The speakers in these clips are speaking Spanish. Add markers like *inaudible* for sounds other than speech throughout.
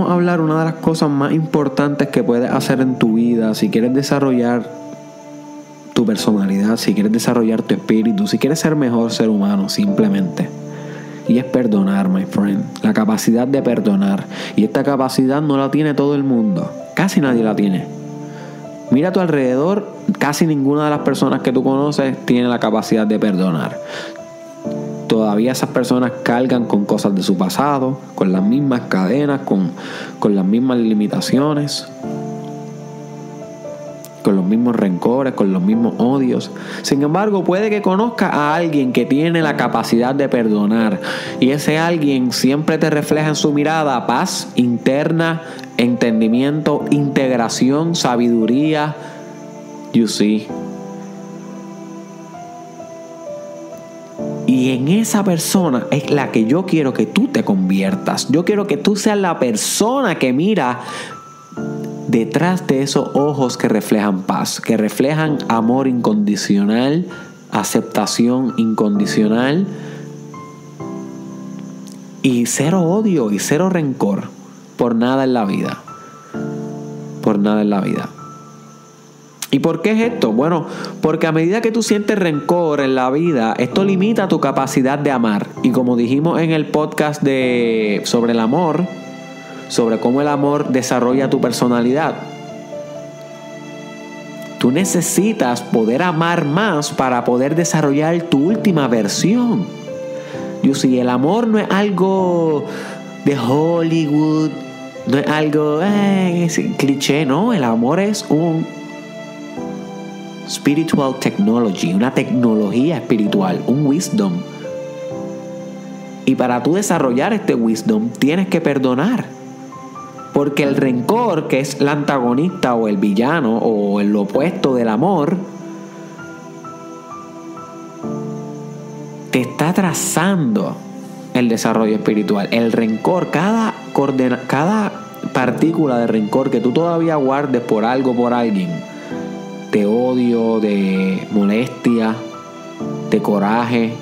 Vamos a hablar una de las cosas más importantes que puedes hacer en tu vida si quieres desarrollar tu personalidad, si quieres desarrollar tu espíritu, si quieres ser mejor ser humano simplemente. Y es perdonar, my friend. La capacidad de perdonar. Y esta capacidad no la tiene todo el mundo. Casi nadie la tiene. Mira a tu alrededor, casi ninguna de las personas que tú conoces tiene la capacidad de perdonar todavía esas personas cargan con cosas de su pasado, con las mismas cadenas, con, con las mismas limitaciones, con los mismos rencores, con los mismos odios. Sin embargo, puede que conozca a alguien que tiene la capacidad de perdonar y ese alguien siempre te refleja en su mirada paz interna, entendimiento, integración, sabiduría. You see. Y en esa persona es la que yo quiero que tú te conviertas. Yo quiero que tú seas la persona que mira detrás de esos ojos que reflejan paz, que reflejan amor incondicional, aceptación incondicional y cero odio y cero rencor por nada en la vida. Por nada en la vida. ¿Y por qué es esto? Bueno, porque a medida que tú sientes rencor en la vida, esto limita tu capacidad de amar. Y como dijimos en el podcast de sobre el amor, sobre cómo el amor desarrolla tu personalidad. Tú necesitas poder amar más para poder desarrollar tu última versión. Yo sí, el amor no es algo de Hollywood, no es algo eh, cliché, no, el amor es un spiritual technology, una tecnología espiritual, un wisdom. Y para tú desarrollar este wisdom tienes que perdonar. Porque el rencor, que es el antagonista o el villano o el opuesto del amor, te está trazando el desarrollo espiritual. El rencor, cada, cada partícula de rencor que tú todavía guardes por algo, por alguien, de odio, de molestia, de coraje,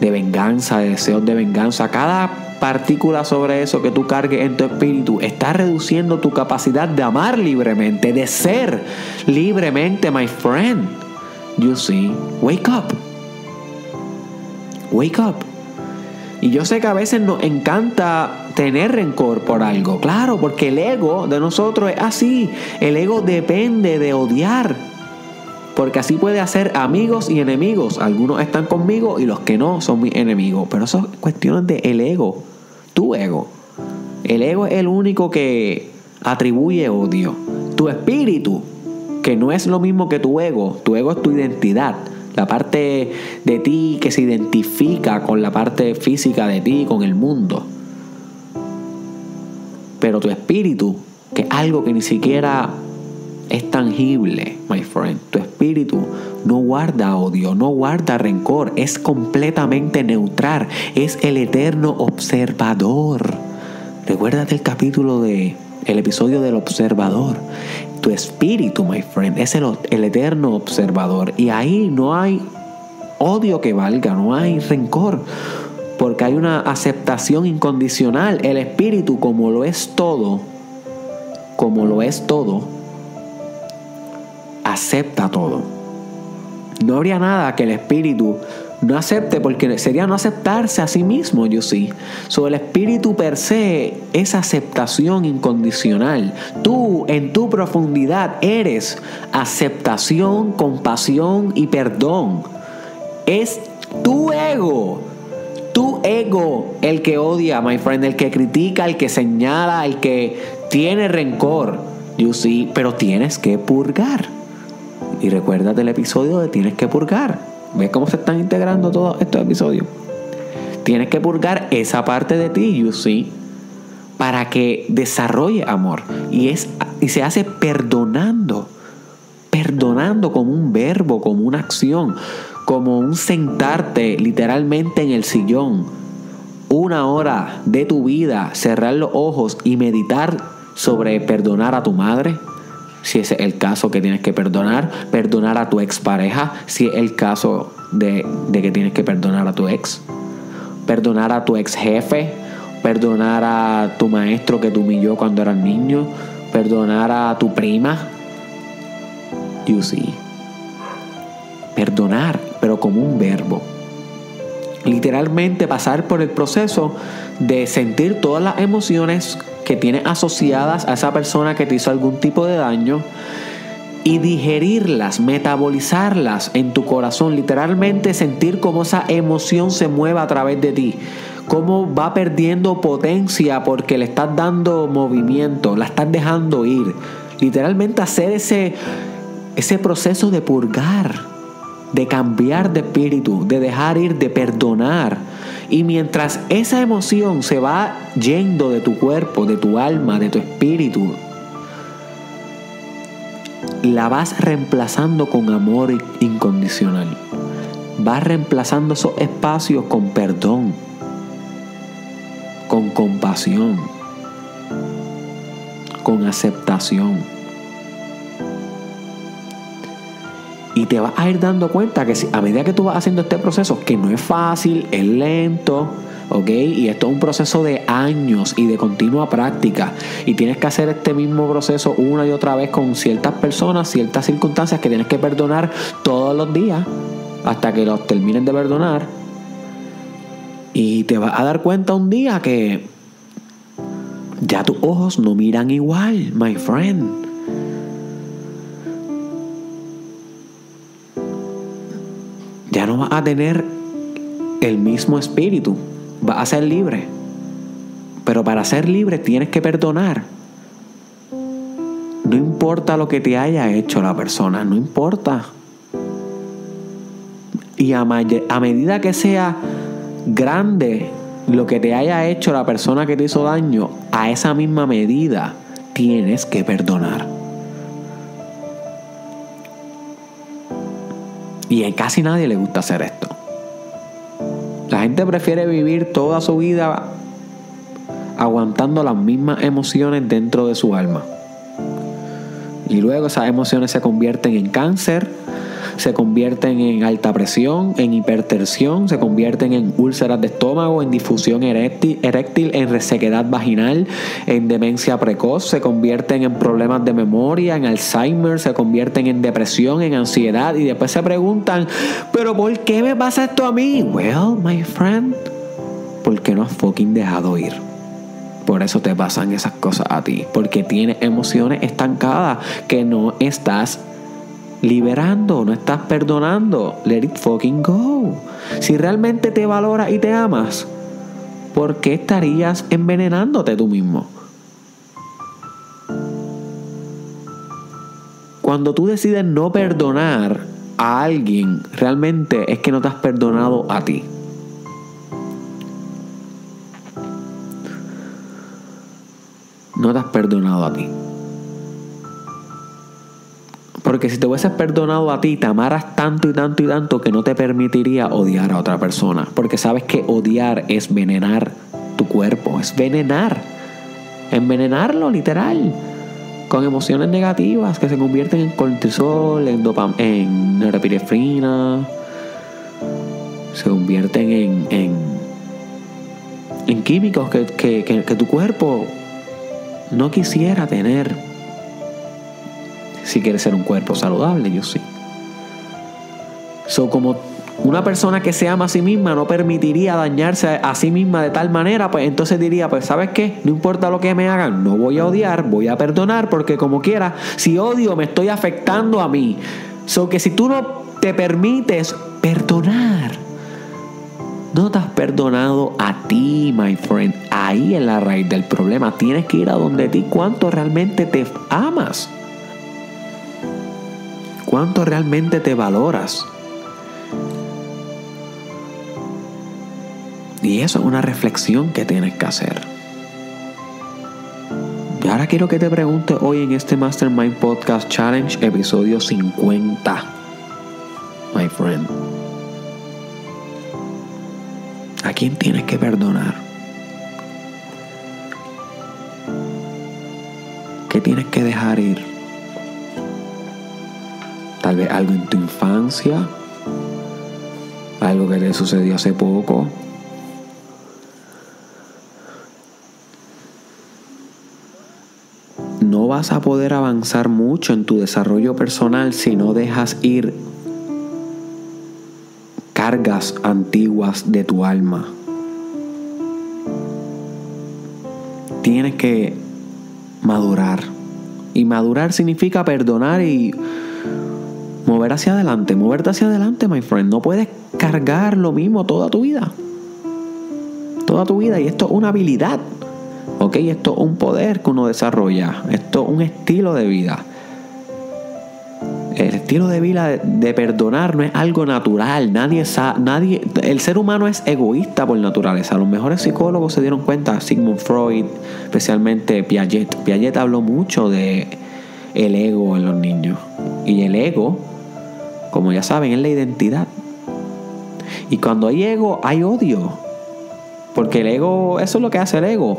de venganza, de deseos de venganza. Cada partícula sobre eso que tú cargues en tu espíritu está reduciendo tu capacidad de amar libremente, de ser libremente, my friend. You see, wake up. Wake up. Y yo sé que a veces nos encanta tener rencor por algo, claro, porque el ego de nosotros es así. El ego depende de odiar. Porque así puede hacer amigos y enemigos. Algunos están conmigo y los que no son mis enemigos. Pero eso es cuestión de el ego. Tu ego. El ego es el único que atribuye odio. Tu espíritu, que no es lo mismo que tu ego. Tu ego es tu identidad la parte de ti que se identifica con la parte física de ti, con el mundo. Pero tu espíritu, que es algo que ni siquiera es tangible, my friend. Tu espíritu no guarda odio, no guarda rencor, es completamente neutral, es el eterno observador. Recuérdate el capítulo de el episodio del observador. Tu espíritu, my friend, es el, el eterno observador. Y ahí no hay odio que valga, no hay rencor. Porque hay una aceptación incondicional. El espíritu, como lo es todo, como lo es todo, acepta todo. No habría nada que el espíritu no acepte porque sería no aceptarse a sí mismo, yo sí. So, el espíritu per se es aceptación incondicional. Tú en tu profundidad eres aceptación, compasión y perdón. Es tu ego. Tu ego el que odia, my friend, el que critica, el que señala, el que tiene rencor. You see, pero tienes que purgar. Y recuérdate el episodio de tienes que purgar. ¿Ves cómo se están integrando todos estos episodios? Tienes que purgar esa parte de ti, you see, para que desarrolle amor. Y, es, y se hace perdonando. Perdonando como un verbo, como una acción, como un sentarte literalmente en el sillón. Una hora de tu vida, cerrar los ojos y meditar sobre perdonar a tu madre, si es el caso que tienes que perdonar, perdonar a tu expareja, si es el caso de, que tienes que perdonar a tu ex, perdonar a tu ex jefe perdonar a tu maestro que te humilló cuando eras niño, perdonar a tu prima. You see. Perdonar, pero como un verbo. Literalmente pasar por el proceso de sentir todas las emociones que tienes asociadas a esa persona que te hizo algún tipo de daño y digerirlas, metabolizarlas en tu corazón, literalmente sentir cómo esa emoción se mueve a través de ti, cómo va perdiendo potencia porque le estás dando movimiento, la estás dejando ir. Literalmente hacer ese, ese proceso de purgar, de cambiar de espíritu, de dejar ir, de perdonar. Y mientras esa emoción se va yendo de tu cuerpo, de tu alma, de tu espíritu, la vas reemplazando con amor incondicional. Vas reemplazando esos espacios con perdón, con compasión, con aceptación. Y te vas a ir dando cuenta que a medida que tú vas haciendo este proceso, que no es fácil, es lento, ¿ok? Y esto es un proceso de años y de continua práctica. Y tienes que hacer este mismo proceso una y otra vez con ciertas personas, ciertas circunstancias que tienes que perdonar todos los días hasta que los termines de perdonar. Y te vas a dar cuenta un día que ya tus ojos no miran igual, my friend. Vas a tener el mismo espíritu vas a ser libre. Pero para ser libre tienes que perdonar. No importa lo que te haya hecho la persona, no importa. Y a, a, medida que sea grande lo que te haya hecho la persona que te hizo daño, a esa misma medida tienes que perdonar. Y a casi nadie le gusta hacer esto. La gente prefiere vivir toda su vida aguantando las mismas emociones dentro de su alma. Y luego esas emociones se convierten en cáncer, se convierten en alta presión, en hipertensión, se convierten en úlceras de estómago, en difusión eréctil, en resequedad vaginal, en demencia precoz, se convierten en problemas de memoria, en Alzheimer, se convierten en depresión, en ansiedad y después se preguntan, pero ¿por qué me pasa esto a mí? Well, my friend, porque no has fucking dejado ir. Por eso te pasan esas cosas a ti. Porque tienes emociones estancadas que no estás liberando, no estás perdonando. Let it fucking go. Si realmente te valoras y te amas, ¿por qué estarías envenenándote tú mismo? Cuando tú decides no perdonar a alguien, realmente es que no te has perdonado a ti. No te has perdonado a ti. Porque si te hubieses perdonado a ti, te amaras tanto y tanto y tanto que no te permitiría odiar a otra persona. Porque sabes que odiar es venenar tu cuerpo, es venenar. Envenenarlo literal. Con emociones negativas que se convierten en cortisol, en dopam en. Se convierten en, en, en químicos que, que, que tu cuerpo no quisiera tener si quieres ser un cuerpo saludable, yo sí. So, como una persona que se ama a sí misma no permitiría dañarse a sí misma de tal manera, pues entonces diría, pues sabes qué, no importa lo que me hagan, no voy a odiar, voy a perdonar, porque como quiera, si odio me estoy afectando a mí. So que si tú no te permites perdonar, no te has perdonado a ti, my friend. Ahí es la raíz del problema. Tienes que ir a donde ti cuánto realmente te amas cuánto realmente te valoras. Y eso es una reflexión que tienes que hacer. Y ahora quiero que te pregunte hoy en este Mastermind Podcast Challenge, episodio 50. My friend. ¿A quién tienes que perdonar? ¿Qué tienes que dejar ir? Tal vez algo en tu infancia, algo que te sucedió hace poco. No vas a poder avanzar mucho en tu desarrollo personal si no dejas ir cargas antiguas de tu alma. Tienes que madurar. Y madurar significa perdonar y mover hacia adelante. Moverte hacia adelante, my friend. No puedes cargar lo mismo toda tu vida. Toda tu vida. Y esto es una habilidad. ¿Ok? Esto es un poder que uno desarrolla. Esto es un estilo de vida. El estilo de vida de perdonar no es algo natural. Nadie nadie, el ser humano es egoísta por naturaleza. Los mejores psicólogos se dieron cuenta, Sigmund Freud, especialmente Piaget. Piaget habló mucho de el ego en los niños. Y el ego, como ya saben, es la identidad. Y cuando hay ego, hay odio. Porque el ego, eso es lo que hace el ego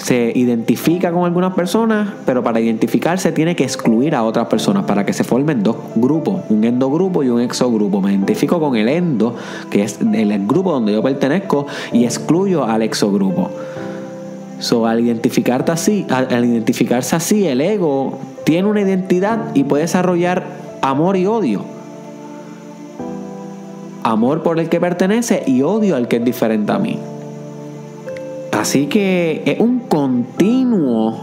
se identifica con algunas personas, pero para identificarse tiene que excluir a otras personas para que se formen dos grupos, un endogrupo y un exogrupo. Me identifico con el endo, que es el grupo donde yo pertenezco, y excluyo al exogrupo. So, al, identificarte así, al identificarse así, el ego tiene una identidad y puede desarrollar amor y odio. Amor por el que pertenece y odio al que es diferente a mí. Así que es un continuo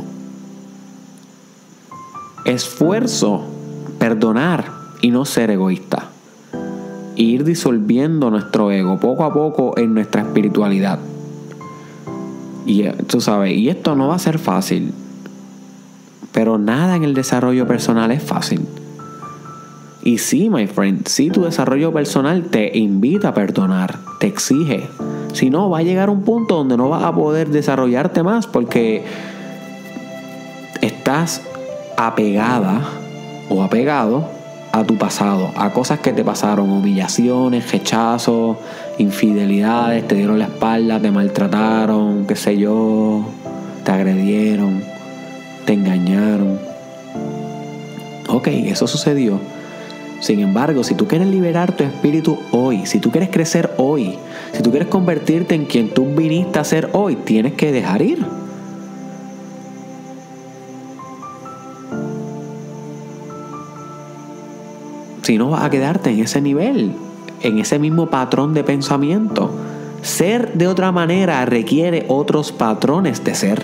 esfuerzo perdonar y no ser egoísta. ir disolviendo nuestro ego poco a poco en nuestra espiritualidad. Y eh, tú sabes, y esto no va a ser fácil. Pero nada en el desarrollo personal es fácil. Y sí, my friend, sí tu desarrollo personal te invita a perdonar, te exige si no, va a llegar un punto donde no vas a poder desarrollarte más porque estás apegada o apegado a tu pasado, a cosas que te pasaron, humillaciones, rechazos, infidelidades, te dieron la espalda, te maltrataron, qué sé yo, te agredieron, te engañaron. Ok, eso sucedió. Sin embargo, si tú quieres liberar tu espíritu hoy, si tú quieres crecer hoy, si tú quieres convertirte en quien tú viniste a ser hoy, tienes que dejar ir. Si no vas a quedarte en ese nivel, en ese mismo patrón de pensamiento. Ser de otra manera requiere otros patrones de ser,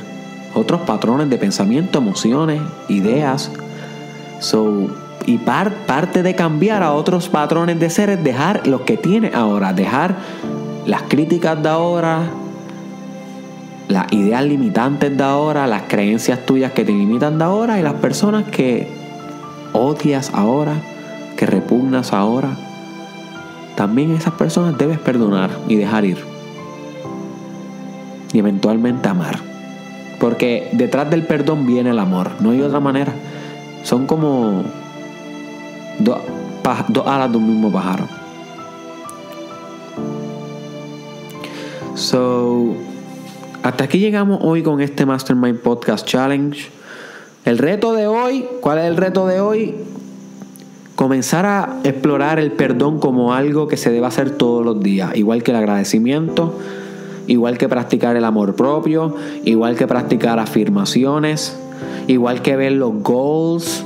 otros patrones de pensamiento, emociones, ideas. So, y parte de cambiar a otros patrones de ser es dejar lo que tiene ahora, dejar las críticas de ahora, las ideas limitantes de ahora, las creencias tuyas que te limitan de ahora y las personas que odias ahora, que repugnas ahora. También esas personas debes perdonar y dejar ir. Y eventualmente amar. Porque detrás del perdón viene el amor. No hay otra manera. Son como dos, alas de un mismo pájaro. So, hasta aquí llegamos hoy con este Mastermind Podcast Challenge. El reto de hoy, ¿cuál es el reto de hoy? Comenzar a explorar el perdón como algo que se debe hacer todos los días, igual que el agradecimiento, igual que practicar el amor propio, igual que practicar afirmaciones, igual que ver los goals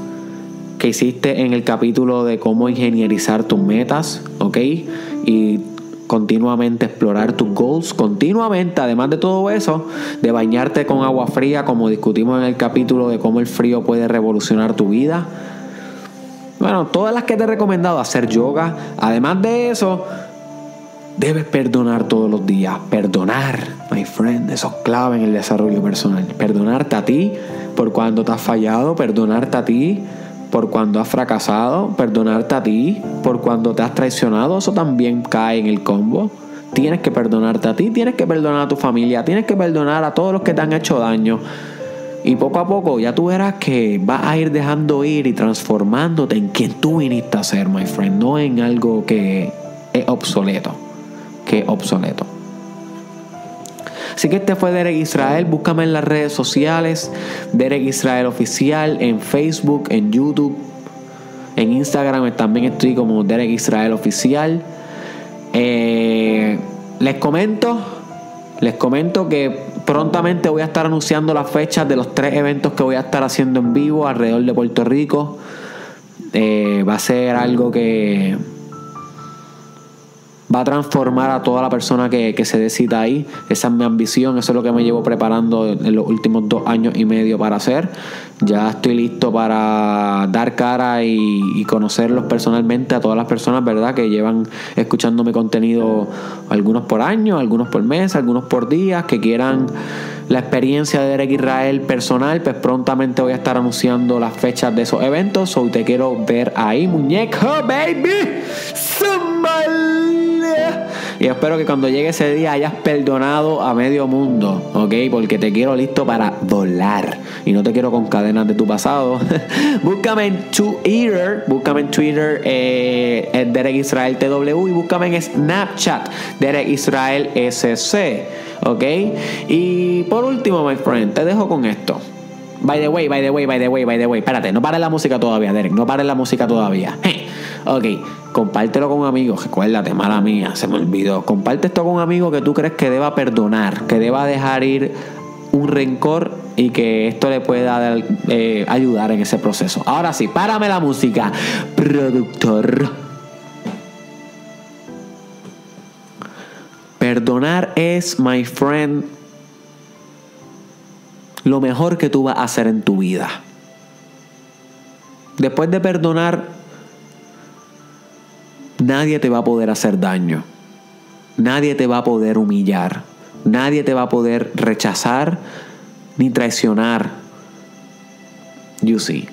que hiciste en el capítulo de cómo ingenierizar tus metas, ¿ok? Y continuamente explorar tus goals, continuamente, además de todo eso, de bañarte con agua fría, como discutimos en el capítulo de cómo el frío puede revolucionar tu vida. Bueno, todas las que te he recomendado, hacer yoga, además de eso, debes perdonar todos los días. Perdonar, my friend, eso es clave en el desarrollo personal. Perdonarte a ti por cuando te has fallado, perdonarte a ti por cuando has fracasado, perdonarte a ti por cuando te has traicionado, eso también cae en el combo. Tienes que perdonarte a ti, tienes que perdonar a tu familia, tienes que perdonar a todos los que te han hecho daño. Y poco a poco ya tú verás que vas a ir dejando ir y transformándote en quien tú viniste a ser, my friend, no en algo que es obsoleto, que es obsoleto. Así que este fue Derek Israel. Búscame en las redes sociales. Derek Israel Oficial. En Facebook, en YouTube. En Instagram también estoy como Derek Israel Oficial. Eh, les comento. Les comento que prontamente voy a estar anunciando las fechas de los tres eventos que voy a estar haciendo en vivo alrededor de Puerto Rico. Eh, va a ser algo que va a transformar a toda la persona que, se decida ahí. Esa es mi ambición, eso es lo que me llevo preparando en los últimos dos años y medio para hacer. Ya estoy listo para dar cara y, conocerlos personalmente a todas las personas, ¿verdad? Que llevan escuchando mi contenido, algunos por año, algunos por mes, algunos por días, que quieran la experiencia de Derek Israel personal, pues prontamente voy a estar anunciando las fechas de esos eventos. Hoy te quiero ver ahí, muñeco, baby. Y espero que cuando llegue ese día hayas perdonado a medio mundo, ¿ok? Porque te quiero listo para volar. Y no te quiero con cadenas de tu pasado. *laughs* búscame en Twitter, búscame en Twitter, eh, Derek Israel TW y búscame en Snapchat, Derek Israel SC, ¿ok? Y por último, my friend, te dejo con esto. By the way, by the way, by the way, by the way. Espérate, no pares la música todavía, Derek. No pares la música todavía. *laughs* ok, compártelo con un amigo. Recuérdate, mala mía, se me olvidó. Comparte esto con un amigo que tú crees que deba perdonar, que deba dejar ir un rencor y que esto le pueda eh, ayudar en ese proceso. Ahora sí, párame la música, productor. Perdonar es, my friend, lo mejor que tú vas a hacer en tu vida. Después de perdonar, nadie te va a poder hacer daño. Nadie te va a poder humillar. Nadie te va a poder rechazar ni traicionar. You see.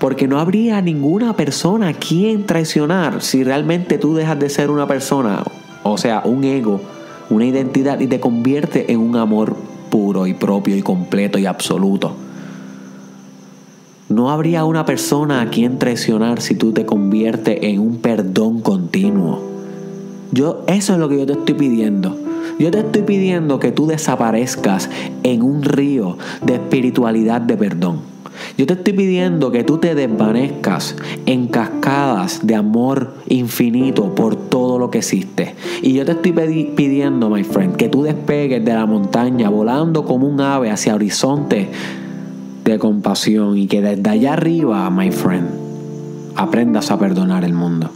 Porque no habría ninguna persona quien traicionar si realmente tú dejas de ser una persona, o sea, un ego, una identidad y te convierte en un amor puro y propio y completo y absoluto. No habría una persona a quien traicionar si tú te conviertes en un perdón continuo. Yo, eso es lo que yo te estoy pidiendo. Yo te estoy pidiendo que tú desaparezcas en un río de espiritualidad de perdón. Yo te estoy pidiendo que tú te desvanezcas en cascadas de amor infinito por todo lo que existe. Y yo te estoy pidiendo, my friend, que tú despegues de la montaña volando como un ave hacia horizonte de compasión y que desde allá arriba, my friend, aprendas a perdonar el mundo.